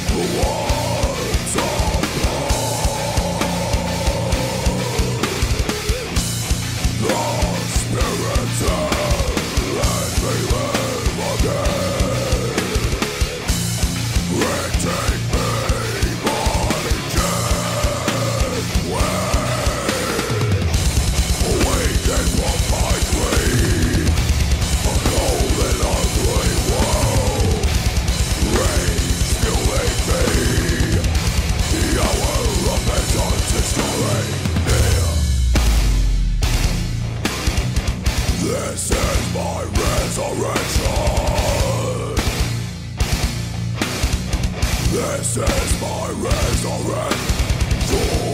go This is my resurrection. This is my resurrection.